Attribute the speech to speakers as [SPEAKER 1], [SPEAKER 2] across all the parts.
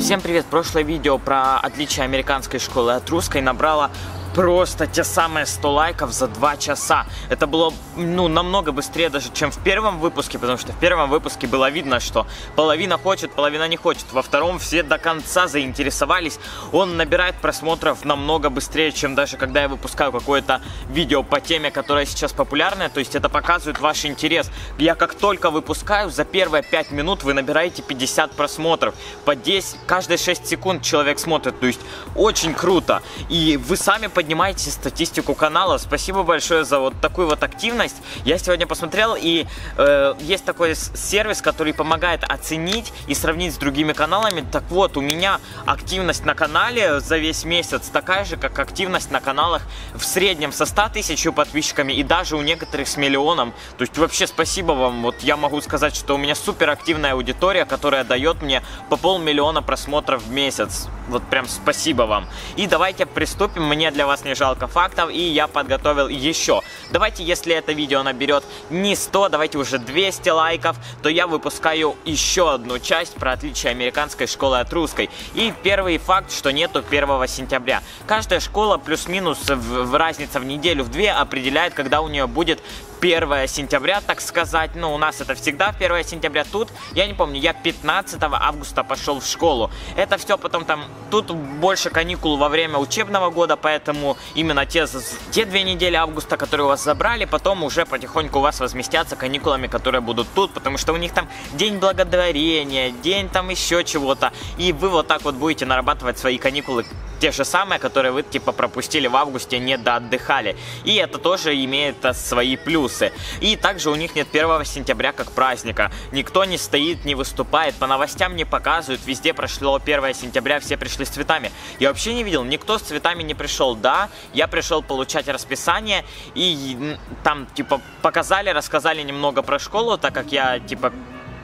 [SPEAKER 1] Всем привет! Прошлое видео про отличие американской школы от русской набрало просто те самые 100 лайков за 2 часа. Это было, ну, намного быстрее даже, чем в первом выпуске, потому что в первом выпуске было видно, что половина хочет, половина не хочет. Во втором все до конца заинтересовались. Он набирает просмотров намного быстрее, чем даже когда я выпускаю какое-то видео по теме, которая сейчас популярная. То есть это показывает ваш интерес. Я как только выпускаю, за первые 5 минут вы набираете 50 просмотров. По 10, каждые 6 секунд человек смотрит. То есть очень круто. И вы сами поднимаете статистику канала. Спасибо большое за вот такую вот активность. Я сегодня посмотрел, и э, есть такой сервис, который помогает оценить и сравнить с другими каналами. Так вот, у меня активность на канале за весь месяц такая же, как активность на каналах в среднем со 100 тысяч подписчиками и даже у некоторых с миллионом. То есть вообще спасибо вам. Вот я могу сказать, что у меня супер активная аудитория, которая дает мне по полмиллиона просмотров в месяц. Вот прям спасибо вам. И давайте приступим. Мне для вас не жалко фактов, и я подготовил еще. Давайте, если это видео наберет не 100, давайте уже 200 лайков, то я выпускаю еще одну часть про отличие американской школы от русской. И первый факт, что нету 1 сентября. Каждая школа плюс-минус в, в разница в неделю, в две определяет, когда у нее будет 1 сентября, так сказать. Ну, у нас это всегда 1 сентября. Тут, я не помню, я 15 августа пошел в школу. Это все потом там, тут больше каникул во время учебного года, поэтому именно те, те две недели августа, которые у вас забрали, потом уже потихоньку у вас возместятся каникулами, которые будут тут, потому что у них там день благодарения, день там еще чего-то. И вы вот так вот будете нарабатывать свои каникулы те же самые, которые вы типа пропустили в августе, не доотдыхали. И это тоже имеет э, свои плюсы. И также у них нет 1 сентября как праздника. Никто не стоит, не выступает, по новостям не показывают, везде прошло 1 сентября, все пришли с цветами. Я вообще не видел, никто с цветами не пришел. Да, я пришел получать расписание, и там типа показали, рассказали немного про школу, так как я типа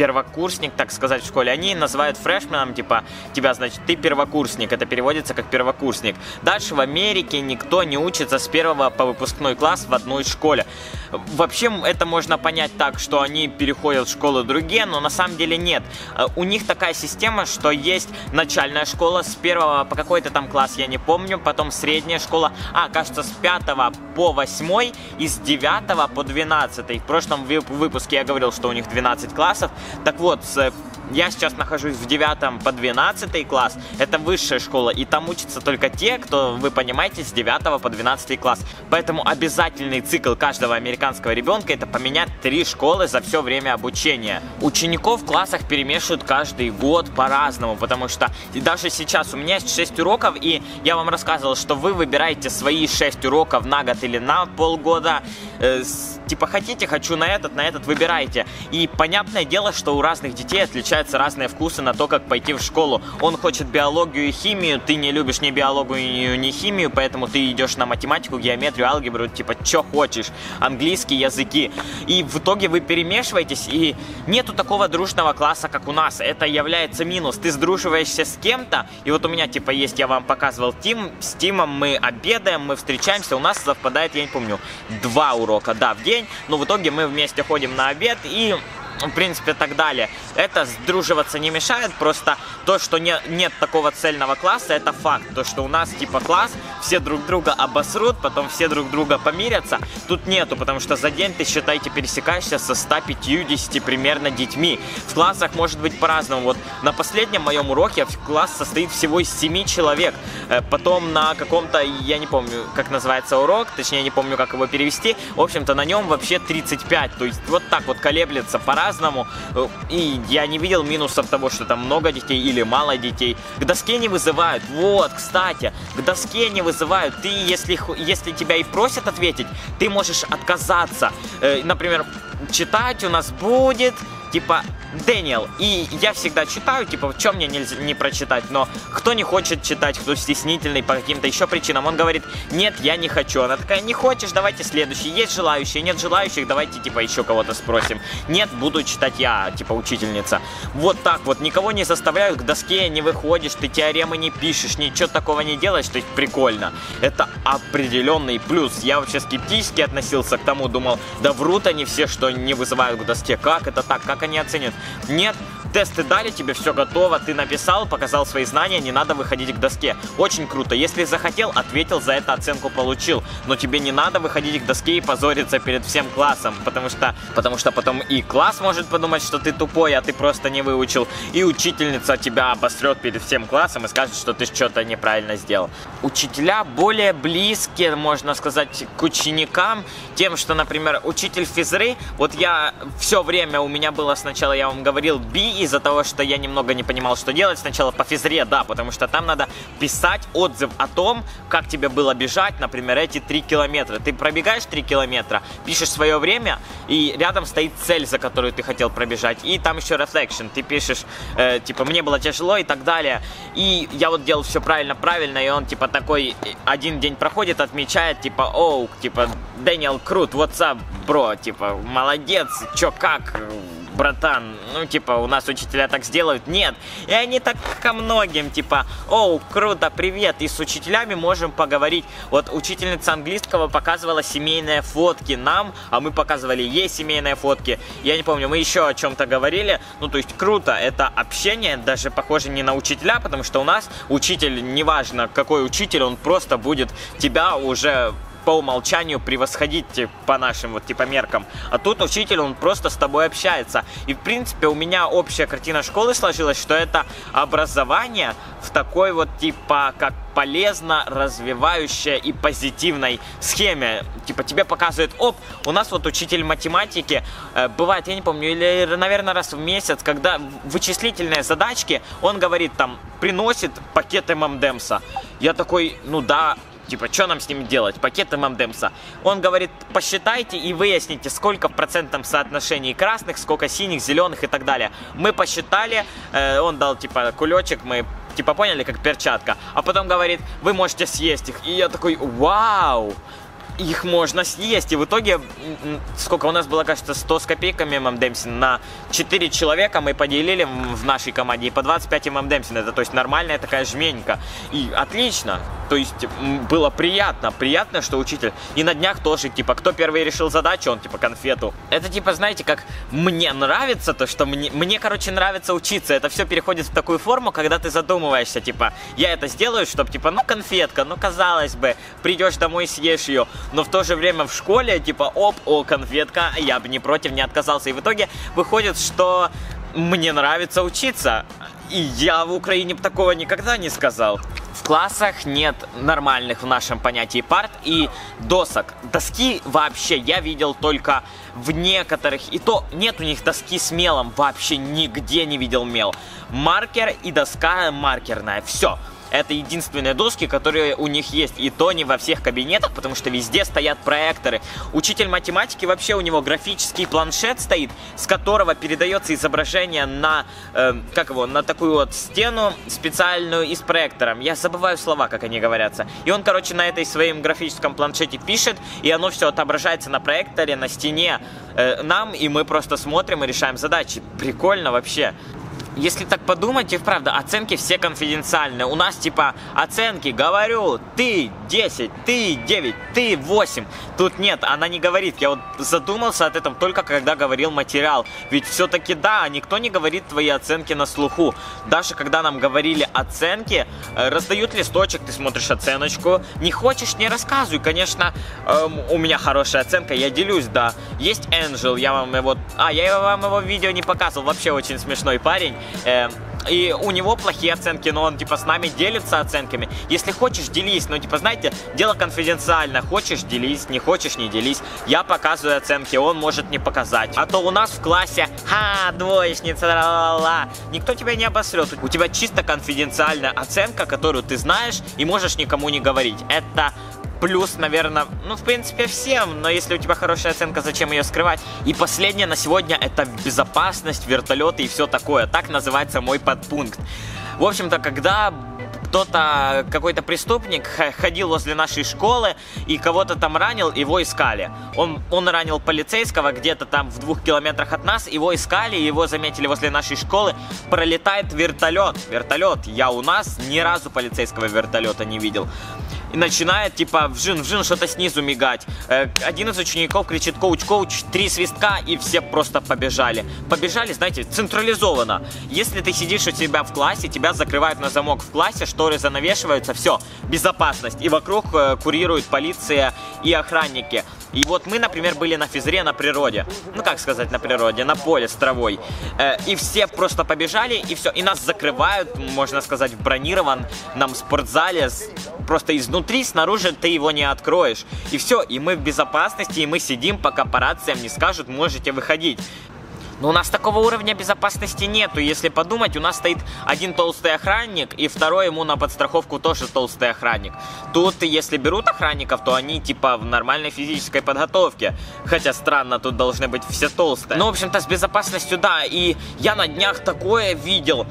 [SPEAKER 1] первокурсник, так сказать, в школе, они называют фрешменом, типа, тебя, значит, ты первокурсник, это переводится как первокурсник. Дальше в Америке никто не учится с первого по выпускной класс в одной школе. Вообще, это можно понять так, что они переходят в школы другие, но на самом деле нет. Э, у них такая система, что есть начальная школа с первого по какой-то там класс, я не помню, потом средняя школа, а, кажется, с пятого по восьмой и с девятого по двенадцатый. В прошлом выпуске я говорил, что у них 12 классов, так вот, я сейчас нахожусь в 9 по 12 класс, это высшая школа, и там учатся только те, кто, вы понимаете, с 9 по 12 класс. Поэтому обязательный цикл каждого американского ребенка это поменять три школы за все время обучения. Учеников в классах перемешивают каждый год по-разному, потому что даже сейчас у меня есть 6 уроков, и я вам рассказывал, что вы выбираете свои 6 уроков на год или на полгода, э, типа хотите, хочу на этот, на этот, выбирайте. И понятное дело, что у разных детей отличаются разные вкусы на то, как пойти в школу. Он хочет биологию и химию, ты не любишь ни биологию, ни химию, поэтому ты идешь на математику, геометрию, алгебру, типа, что хочешь, английский, языки. И в итоге вы перемешиваетесь, и нету такого дружного класса, как у нас. Это является минус. Ты сдруживаешься с кем-то, и вот у меня, типа, есть, я вам показывал Тим, с Тимом мы обедаем, мы встречаемся, у нас совпадает, я не помню, два урока, да, в день, но в итоге мы вместе ходим на обед, и в принципе, так далее. Это сдруживаться не мешает, просто то, что не, нет такого цельного класса, это факт. То, что у нас типа класс, все друг друга обосрут, потом все друг друга помирятся, тут нету, потому что за день ты, считайте, пересекаешься со 150 примерно детьми. В классах может быть по-разному. Вот на последнем моем уроке класс состоит всего из 7 человек. Э, потом на каком-то, я не помню, как называется урок, точнее, не помню, как его перевести. В общем-то, на нем вообще 35. То есть вот так вот колеблется по-разному. Э, и я не видел минусов того, что там много детей или мало детей. К доске не вызывают. Вот, кстати, к доске не вызывают. Ты, если, если тебя и просят ответить, ты можешь отказаться. Э, например, читать у нас будет типа Дэниел. И я всегда читаю, типа, что мне нельзя не прочитать, но кто не хочет читать, кто стеснительный по каким-то еще причинам, он говорит, нет, я не хочу. Она такая, не хочешь, давайте следующий. Есть желающие, нет желающих, давайте, типа, еще кого-то спросим. Нет, буду читать я, типа, учительница. Вот так вот, никого не заставляют, к доске не выходишь, ты теоремы не пишешь, ничего такого не делаешь, то есть прикольно. Это определенный плюс. Я вообще скептически относился к тому, думал, да врут они все, что не вызывают к доске. Как это так, как они оценят? Нет, тесты дали, тебе все готово, ты написал, показал свои знания, не надо выходить к доске. Очень круто. Если захотел, ответил, за это оценку получил. Но тебе не надо выходить к доске и позориться перед всем классом, потому что, потому что потом и класс может подумать, что ты тупой, а ты просто не выучил, и учительница тебя обосрет перед всем классом и скажет, что ты что-то неправильно сделал. Учителя более близкие, можно сказать, к ученикам, тем, что, например, учитель физры, вот я все время у меня было сначала, я вам говорил, би из-за того, что я немного не понимал, что делать. Сначала по физре, да, потому что там надо писать отзыв о том, как тебе было бежать, например, эти 3 километра. Ты пробегаешь 3 километра, пишешь свое время, и рядом стоит цель, за которую ты хотел пробежать. И там еще reflection, ты пишешь, э, типа, мне было тяжело и так далее. И я вот делал все правильно-правильно, и он, типа, такой, один день проходит, отмечает, типа, оу, типа, Дэниел Крут, what's up, бро, типа, молодец, чё, как, братан, ну, типа, у нас учителя так сделают. Нет. И они так ко многим, типа, оу, круто, привет. И с учителями можем поговорить. Вот учительница английского показывала семейные фотки нам, а мы показывали ей семейные фотки. Я не помню, мы еще о чем-то говорили. Ну, то есть, круто. Это общение, даже похоже не на учителя, потому что у нас учитель, неважно какой учитель, он просто будет тебя уже по умолчанию превосходить по нашим вот типа меркам. А тут учитель, он просто с тобой общается. И в принципе у меня общая картина школы сложилась, что это образование в такой вот типа как полезно развивающей и позитивной схеме. Типа тебе показывают, оп, у нас вот учитель математики, э, бывает, я не помню, или, наверное, раз в месяц, когда вычислительные задачки, он говорит там, приносит пакет ММДМСа. Я такой, ну да, типа, что нам с ними делать, пакет ММДМСа. Он говорит, посчитайте и выясните, сколько в процентном соотношении красных, сколько синих, зеленых и так далее. Мы посчитали, э, он дал, типа, кулечек, мы типа поняли, как перчатка, а потом говорит, вы можете съесть их. И я такой, вау, их можно съесть. И в итоге, сколько у нас было, кажется, 100 с копейками ММДМСин на 4 человека мы поделили в нашей команде и по 25 ММДМСин. Это то есть нормальная такая жменька. И отлично. То есть было приятно. Приятно, что учитель. И на днях тоже, типа, кто первый решил задачу, он типа конфету. Это типа, знаете, как мне нравится то, что мне, мне короче, нравится учиться. Это все переходит в такую форму, когда ты задумываешься, типа, я это сделаю, чтобы, типа, ну конфетка, ну казалось бы, придешь домой и съешь ее но в то же время в школе, типа, оп, о, конфетка, я бы не против, не отказался. И в итоге выходит, что мне нравится учиться. И я в Украине такого никогда не сказал. В классах нет нормальных в нашем понятии парт и досок. Доски вообще я видел только в некоторых. И то нет у них доски с мелом. Вообще нигде не видел мел. Маркер и доска маркерная. Все. Это единственные доски, которые у них есть. И то не во всех кабинетах, потому что везде стоят проекторы. Учитель математики вообще у него графический планшет стоит, с которого передается изображение на, э, как его, на такую вот стену специальную и с проектором. Я забываю слова, как они говорятся. И он, короче, на этой своем графическом планшете пишет, и оно все отображается на проекторе, на стене э, нам, и мы просто смотрим и решаем задачи. Прикольно вообще если так подумать, и вправду, оценки все конфиденциальные. У нас типа оценки, говорю, ты 10, ты 9, ты 8. Тут нет, она не говорит. Я вот задумался от этом только когда говорил материал. Ведь все-таки да, никто не говорит твои оценки на слуху. Даже когда нам говорили оценки, э, раздают листочек, ты смотришь оценочку. Не хочешь, не рассказывай. Конечно, эм, у меня хорошая оценка, я делюсь, да. Есть Angel, я вам его... А, я вам его видео не показывал, вообще очень смешной парень. Э, и у него плохие оценки, но он, типа, с нами делится оценками. Если хочешь, делись. Но, типа, знаете, дело конфиденциально. Хочешь, делись, не хочешь, не делись. Я показываю оценки, он может не показать. А то у нас в классе, ха, двоечница, ла-ла-ла. Никто тебя не обосрет. У тебя чисто конфиденциальная оценка, которую ты знаешь и можешь никому не говорить. Это плюс, наверное, ну, в принципе, всем, но если у тебя хорошая оценка, зачем ее скрывать? И последнее на сегодня это безопасность, вертолеты и все такое. Так называется мой подпункт. В общем-то, когда кто-то, какой-то преступник ходил возле нашей школы и кого-то там ранил, его искали. Он, он ранил полицейского где-то там в двух километрах от нас, его искали, его заметили возле нашей школы. Пролетает вертолет. Вертолет. Я у нас ни разу полицейского вертолета не видел. И начинает типа вжин, вжин, что-то снизу мигать. Э, один из учеников кричит коуч, коуч, три свистка, и все просто побежали. Побежали, знаете, централизованно. Если ты сидишь у себя в классе, тебя закрывают на замок в классе, шторы занавешиваются, все, безопасность. И вокруг э, курирует полиция и охранники. И вот мы, например, были на физре на природе. Ну, как сказать, на природе, на поле с травой. Э, и все просто побежали, и все. И нас закрывают, можно сказать, в бронированном спортзале. Просто изнутри, снаружи ты его не откроешь. И все, и мы в безопасности, и мы сидим, пока по рациям не скажут, можете выходить. Но у нас такого уровня безопасности нету. Если подумать, у нас стоит один толстый охранник, и второй ему на подстраховку тоже толстый охранник. Тут, если берут охранников, то они типа в нормальной физической подготовке. Хотя странно, тут должны быть все толстые. Ну, в общем-то, с безопасностью, да. И я на днях такое видел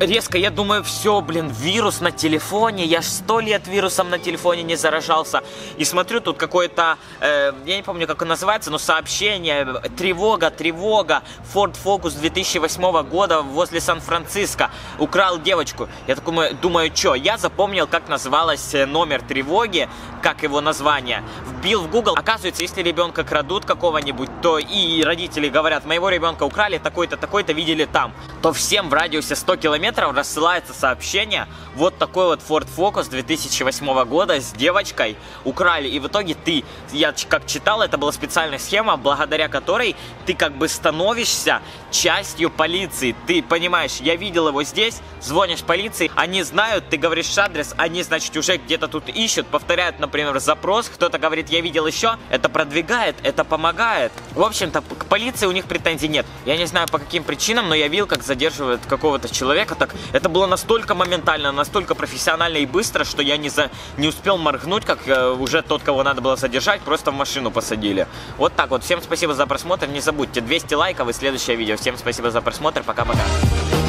[SPEAKER 1] резко, я думаю, все, блин, вирус на телефоне, я ж сто лет вирусом на телефоне не заражался. И смотрю, тут какое-то, э, я не помню, как он называется, но сообщение, тревога, тревога, Ford Focus 2008 года возле Сан-Франциско, украл девочку. Я такой думаю, что, я запомнил, как называлась э, номер тревоги, как его название, вбил в Google. Оказывается, если ребенка крадут какого-нибудь, то и родители говорят, моего ребенка украли, такой-то, такой-то видели там, то всем в радиусе 100 километров километров рассылается сообщение, вот такой вот Ford Focus 2008 года с девочкой украли. И в итоге ты, я как читал, это была специальная схема, благодаря которой ты как бы становишься частью полиции. Ты понимаешь, я видел его здесь, звонишь полиции, они знают, ты говоришь адрес, они, значит, уже где-то тут ищут, повторяют, например, запрос, кто-то говорит, я видел еще, это продвигает, это помогает. В общем-то, к полиции у них претензий нет. Я не знаю по каким причинам, но я видел, как задерживают какого-то человека, так это было настолько моментально, настолько профессионально и быстро, что я не, за, не успел моргнуть, как э, уже тот, кого надо было задержать, просто в машину посадили. Вот так вот. Всем спасибо за просмотр. Не забудьте 200 лайков и следующее видео. Всем спасибо за просмотр. Пока-пока.